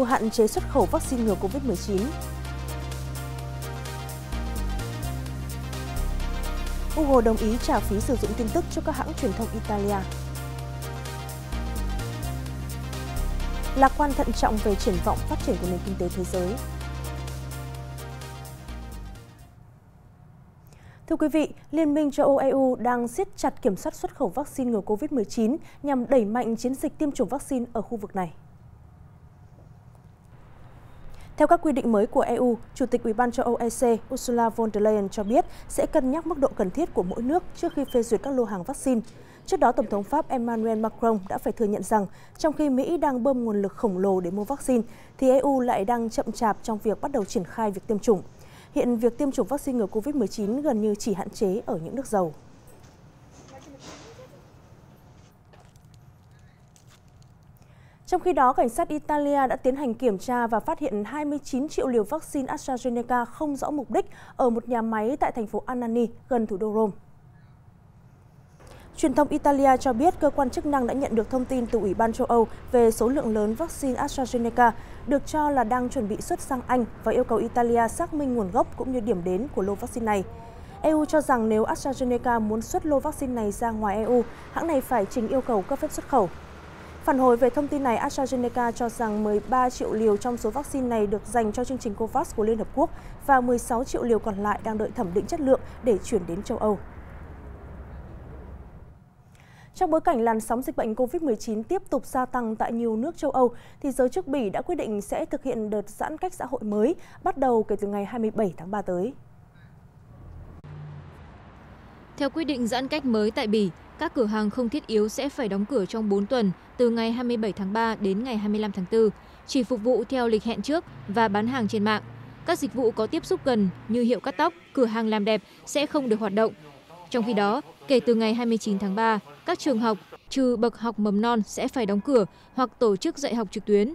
EU hạn chế xuất khẩu vaccine ngừa COVID-19. Google đồng ý trả phí sử dụng tin tức cho các hãng truyền thông Italia. Lạc quan thận trọng về triển vọng phát triển của nền kinh tế thế giới. Thưa quý vị, Liên minh châu Âu EU đang siết chặt kiểm soát xuất khẩu vaccine ngừa COVID-19 nhằm đẩy mạnh chiến dịch tiêm chủng vaccine ở khu vực này. Theo các quy định mới của EU, Chủ tịch Ủy ban châu Âu EC Ursula von der Leyen cho biết sẽ cân nhắc mức độ cần thiết của mỗi nước trước khi phê duyệt các lô hàng vaccine. Trước đó, Tổng thống Pháp Emmanuel Macron đã phải thừa nhận rằng trong khi Mỹ đang bơm nguồn lực khổng lồ để mua vaccine, thì EU lại đang chậm chạp trong việc bắt đầu triển khai việc tiêm chủng. Hiện việc tiêm chủng vaccine ngừa COVID-19 gần như chỉ hạn chế ở những nước giàu. Trong khi đó, cảnh sát Italia đã tiến hành kiểm tra và phát hiện 29 triệu liều vaccine AstraZeneca không rõ mục đích ở một nhà máy tại thành phố Anani, gần thủ đô Rome. Truyền thông Italia cho biết cơ quan chức năng đã nhận được thông tin từ Ủy ban châu Âu về số lượng lớn vaccine AstraZeneca được cho là đang chuẩn bị xuất sang Anh và yêu cầu Italia xác minh nguồn gốc cũng như điểm đến của lô vaccine này. EU cho rằng nếu AstraZeneca muốn xuất lô vaccine này ra ngoài EU, hãng này phải trình yêu cầu cấp phép xuất khẩu. Phản hồi về thông tin này, AstraZeneca cho rằng 13 triệu liều trong số vaccine này được dành cho chương trình COVAX của Liên Hợp Quốc và 16 triệu liều còn lại đang đợi thẩm định chất lượng để chuyển đến châu Âu. Trong bối cảnh làn sóng dịch bệnh COVID-19 tiếp tục gia tăng tại nhiều nước châu Âu, thì giới chức Bỉ đã quyết định sẽ thực hiện đợt giãn cách xã hội mới bắt đầu kể từ ngày 27 tháng 3 tới. Theo quyết định giãn cách mới tại Bỉ, các cửa hàng không thiết yếu sẽ phải đóng cửa trong 4 tuần, từ ngày 27 tháng 3 đến ngày 25 tháng 4, chỉ phục vụ theo lịch hẹn trước và bán hàng trên mạng. Các dịch vụ có tiếp xúc gần như hiệu cắt tóc, cửa hàng làm đẹp sẽ không được hoạt động. Trong khi đó, kể từ ngày 29 tháng 3, các trường học trừ bậc học mầm non sẽ phải đóng cửa hoặc tổ chức dạy học trực tuyến.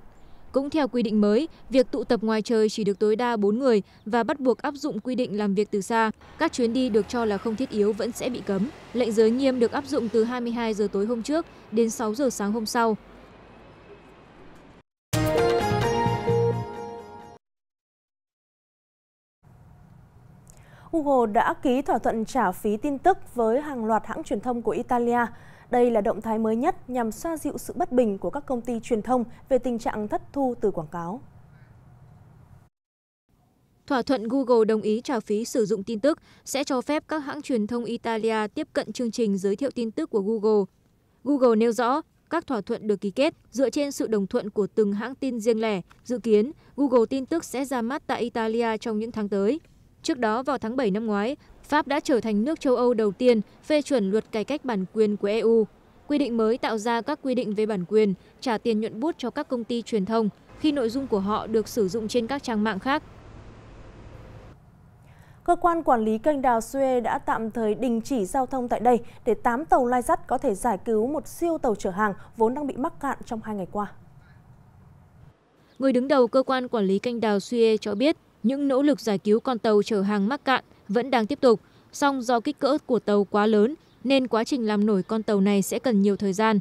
Cũng theo quy định mới, việc tụ tập ngoài trời chỉ được tối đa 4 người và bắt buộc áp dụng quy định làm việc từ xa. Các chuyến đi được cho là không thiết yếu vẫn sẽ bị cấm. Lệnh giới nghiêm được áp dụng từ 22 giờ tối hôm trước đến 6 giờ sáng hôm sau. Google đã ký thỏa thuận trả phí tin tức với hàng loạt hãng truyền thông của Italia. Đây là động thái mới nhất nhằm xoa dịu sự bất bình của các công ty truyền thông về tình trạng thất thu từ quảng cáo. Thỏa thuận Google đồng ý trả phí sử dụng tin tức sẽ cho phép các hãng truyền thông Italia tiếp cận chương trình giới thiệu tin tức của Google. Google nêu rõ các thỏa thuận được ký kết dựa trên sự đồng thuận của từng hãng tin riêng lẻ. Dự kiến, Google tin tức sẽ ra mắt tại Italia trong những tháng tới. Trước đó vào tháng 7 năm ngoái, Pháp đã trở thành nước châu Âu đầu tiên phê chuẩn luật cải cách bản quyền của EU. Quy định mới tạo ra các quy định về bản quyền, trả tiền nhuận bút cho các công ty truyền thông khi nội dung của họ được sử dụng trên các trang mạng khác. Cơ quan quản lý kênh đào Suez đã tạm thời đình chỉ giao thông tại đây để 8 tàu lai dắt có thể giải cứu một siêu tàu chở hàng vốn đang bị mắc cạn trong hai ngày qua. Người đứng đầu cơ quan quản lý kênh đào Suez cho biết những nỗ lực giải cứu con tàu chở hàng mắc cạn vẫn đang tiếp tục, song do kích cỡ của tàu quá lớn nên quá trình làm nổi con tàu này sẽ cần nhiều thời gian.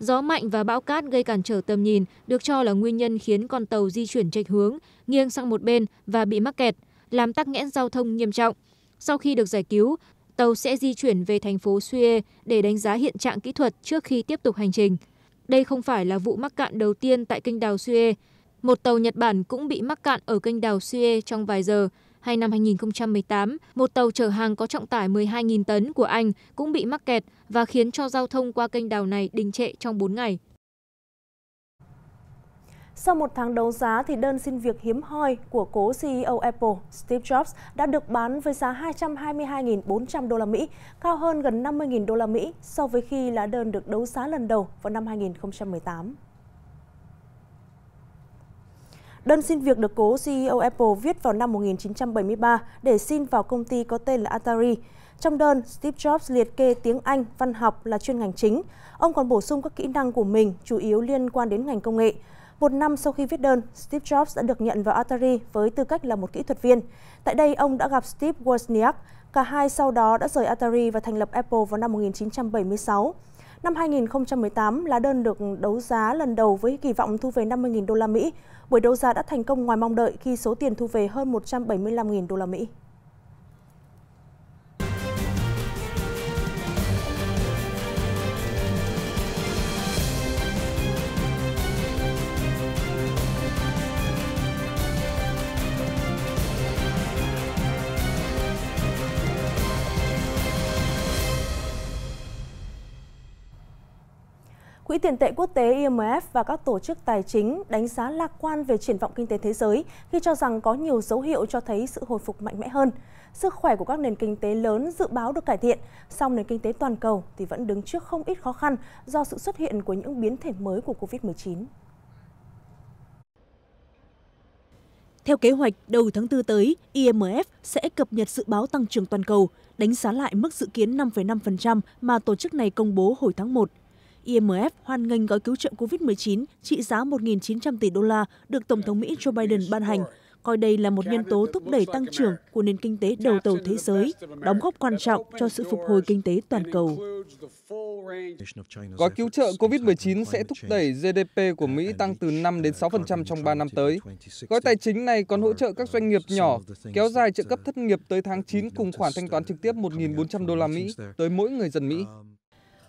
Gió mạnh và bão cát gây cản trở tầm nhìn được cho là nguyên nhân khiến con tàu di chuyển chệch hướng, nghiêng sang một bên và bị mắc kẹt, làm tắc nghẽn giao thông nghiêm trọng. Sau khi được giải cứu, tàu sẽ di chuyển về thành phố Suez để đánh giá hiện trạng kỹ thuật trước khi tiếp tục hành trình. Đây không phải là vụ mắc cạn đầu tiên tại kênh đào Suez. Một tàu Nhật Bản cũng bị mắc cạn ở kênh đào Suez trong vài giờ. Hay năm 2018, một tàu chở hàng có trọng tải 12.000 tấn của Anh cũng bị mắc kẹt và khiến cho giao thông qua kênh đào này đình trệ trong 4 ngày. Sau một tháng đấu giá, thì đơn xin việc hiếm hoi của cố CEO Apple Steve Jobs đã được bán với giá 222.400 đô la Mỹ, cao hơn gần 50.000 đô la Mỹ so với khi lá đơn được đấu giá lần đầu vào năm 2018. Đơn xin việc được cố CEO Apple viết vào năm 1973 để xin vào công ty có tên là Atari. Trong đơn, Steve Jobs liệt kê tiếng Anh, văn học là chuyên ngành chính. Ông còn bổ sung các kỹ năng của mình, chủ yếu liên quan đến ngành công nghệ. Một năm sau khi viết đơn, Steve Jobs đã được nhận vào Atari với tư cách là một kỹ thuật viên. Tại đây, ông đã gặp Steve Wozniak. Cả hai sau đó đã rời Atari và thành lập Apple vào năm 1976. Năm 2018, lá đơn được đấu giá lần đầu với kỳ vọng thu về 50.000 đô la Mỹ. Buổi đấu giá đã thành công ngoài mong đợi khi số tiền thu về hơn 175.000 đô la Mỹ. Quỹ tiền tệ quốc tế IMF và các tổ chức tài chính đánh giá lạc quan về triển vọng kinh tế thế giới khi cho rằng có nhiều dấu hiệu cho thấy sự hồi phục mạnh mẽ hơn. Sức khỏe của các nền kinh tế lớn dự báo được cải thiện, song nền kinh tế toàn cầu thì vẫn đứng trước không ít khó khăn do sự xuất hiện của những biến thể mới của COVID-19. Theo kế hoạch, đầu tháng 4 tới, IMF sẽ cập nhật dự báo tăng trưởng toàn cầu, đánh giá lại mức dự kiến 5,5% mà tổ chức này công bố hồi tháng 1 IMF hoan nghênh gói cứu trợ COVID-19 trị giá 1.900 tỷ đô la được Tổng thống Mỹ Joe Biden ban hành, coi đây là một nhân tố thúc đẩy tăng trưởng của nền kinh tế đầu tàu thế giới, đóng góp quan trọng cho sự phục hồi kinh tế toàn cầu. Gói cứu trợ COVID-19 sẽ thúc đẩy GDP của Mỹ tăng từ 5 đến 6% trong 3 năm tới. Gói tài chính này còn hỗ trợ các doanh nghiệp nhỏ, kéo dài trợ cấp thất nghiệp tới tháng 9 cùng khoản thanh toán trực tiếp 1.400 đô la Mỹ tới mỗi người dân Mỹ.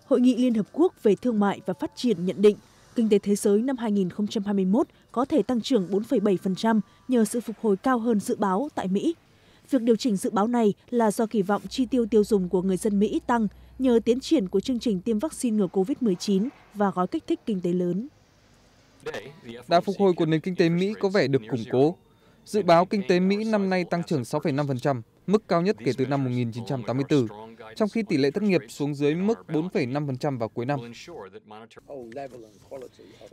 Hội nghị Liên Hợp Quốc về Thương mại và Phát triển nhận định kinh tế thế giới năm 2021 có thể tăng trưởng 4,7% nhờ sự phục hồi cao hơn dự báo tại Mỹ. Việc điều chỉnh dự báo này là do kỳ vọng chi tiêu tiêu dùng của người dân Mỹ tăng nhờ tiến triển của chương trình tiêm vaccine ngừa COVID-19 và gói kích thích kinh tế lớn. Đà phục hồi của nền kinh tế Mỹ có vẻ được củng cố. Dự báo kinh tế Mỹ năm nay tăng trưởng 6,5%, mức cao nhất kể từ năm 1984 trong khi tỷ lệ thất nghiệp xuống dưới mức 4,5% vào cuối năm.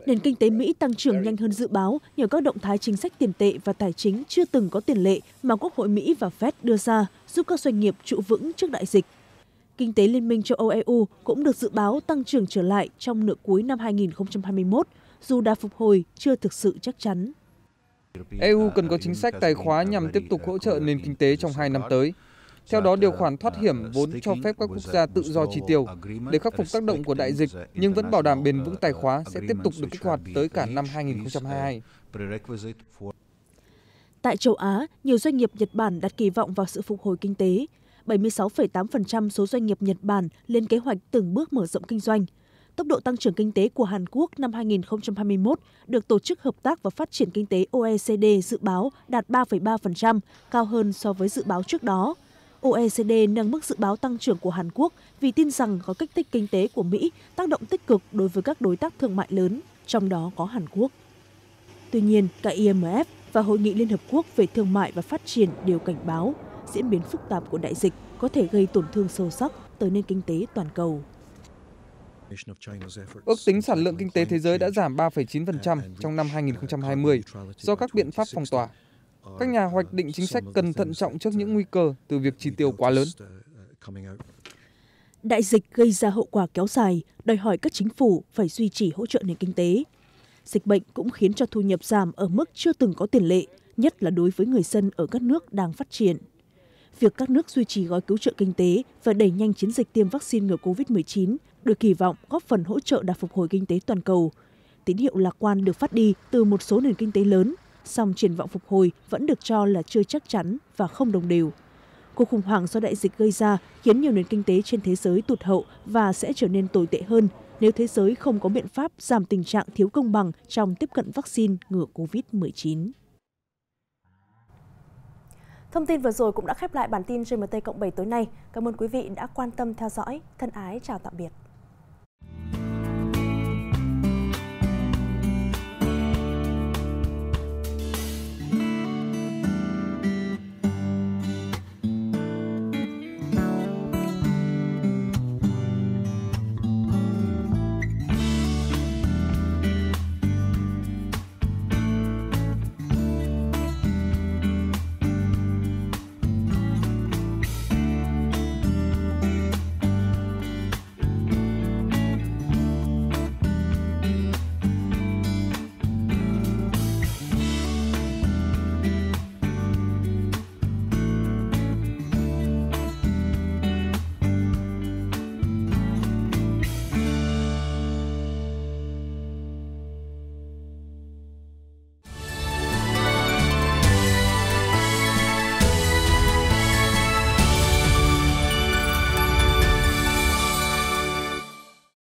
Nền kinh tế Mỹ tăng trưởng nhanh hơn dự báo nhờ các động thái chính sách tiền tệ và tài chính chưa từng có tiền lệ mà Quốc hội Mỹ và Fed đưa ra giúp các doanh nghiệp trụ vững trước đại dịch. Kinh tế Liên minh châu Âu EU cũng được dự báo tăng trưởng trở lại trong nửa cuối năm 2021, dù đà phục hồi chưa thực sự chắc chắn. EU cần có chính sách tài khóa nhằm tiếp tục hỗ trợ nền kinh tế trong hai năm tới. Theo đó, điều khoản thoát hiểm vốn cho phép các quốc gia tự do chi tiêu để khắc phục tác động của đại dịch, nhưng vẫn bảo đảm bền vững tài khóa sẽ tiếp tục được kích hoạt tới cả năm 2022. Tại châu Á, nhiều doanh nghiệp Nhật Bản đặt kỳ vọng vào sự phục hồi kinh tế. 76,8% số doanh nghiệp Nhật Bản lên kế hoạch từng bước mở rộng kinh doanh. Tốc độ tăng trưởng kinh tế của Hàn Quốc năm 2021 được Tổ chức Hợp tác và Phát triển Kinh tế OECD dự báo đạt 3,3%, cao hơn so với dự báo trước đó. OECD nâng mức dự báo tăng trưởng của Hàn Quốc vì tin rằng có kích thích kinh tế của Mỹ tác động tích cực đối với các đối tác thương mại lớn, trong đó có Hàn Quốc. Tuy nhiên, cả IMF và Hội nghị Liên Hợp Quốc về Thương mại và Phát triển đều cảnh báo diễn biến phức tạp của đại dịch có thể gây tổn thương sâu sắc tới nền kinh tế toàn cầu. Ước tính sản lượng kinh tế thế giới đã giảm 3,9% trong năm 2020 do các biện pháp phong tỏa các nhà hoạch định chính sách cần thận trọng trước những nguy cơ từ việc chi tiêu quá lớn. Đại dịch gây ra hậu quả kéo dài, đòi hỏi các chính phủ phải duy trì hỗ trợ nền kinh tế. Dịch bệnh cũng khiến cho thu nhập giảm ở mức chưa từng có tiền lệ, nhất là đối với người dân ở các nước đang phát triển. Việc các nước duy trì gói cứu trợ kinh tế và đẩy nhanh chiến dịch tiêm vaccine ngừa COVID-19 được kỳ vọng góp phần hỗ trợ đà phục hồi kinh tế toàn cầu. Tín hiệu lạc quan được phát đi từ một số nền kinh tế lớn, song triển vọng phục hồi vẫn được cho là chưa chắc chắn và không đồng đều. Cuộc khủng hoảng do đại dịch gây ra khiến nhiều nền kinh tế trên thế giới tụt hậu và sẽ trở nên tồi tệ hơn nếu thế giới không có biện pháp giảm tình trạng thiếu công bằng trong tiếp cận vaccine ngừa COVID-19. Thông tin vừa rồi cũng đã khép lại bản tin GMT Cộng 7 tối nay. Cảm ơn quý vị đã quan tâm theo dõi. Thân ái, chào tạm biệt.